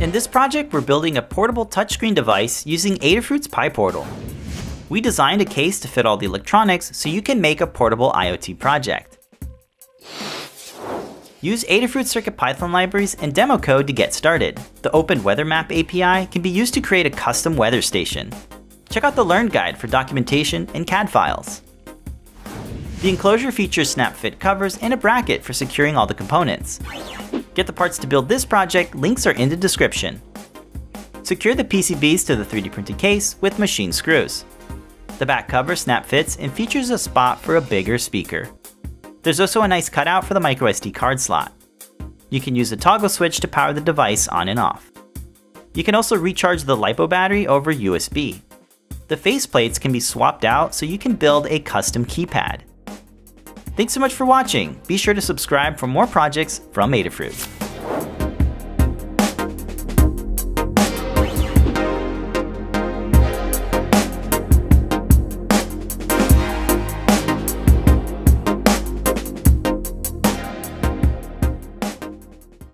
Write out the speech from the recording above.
In this project, we're building a portable touchscreen device using Adafruit's PyPortal. We designed a case to fit all the electronics so you can make a portable IoT project. Use Adafruit CircuitPython libraries and demo code to get started. The Open Weather Map API can be used to create a custom weather station. Check out the Learn Guide for documentation and CAD files. The enclosure features snap fit covers and a bracket for securing all the components. Get the parts to build this project, links are in the description. Secure the PCBs to the 3D printed case with machine screws. The back cover snap fits and features a spot for a bigger speaker. There's also a nice cutout for the microSD card slot. You can use a toggle switch to power the device on and off. You can also recharge the LiPo battery over USB. The faceplates can be swapped out so you can build a custom keypad. Thanks so much for watching. Be sure to subscribe for more projects from Adafruit.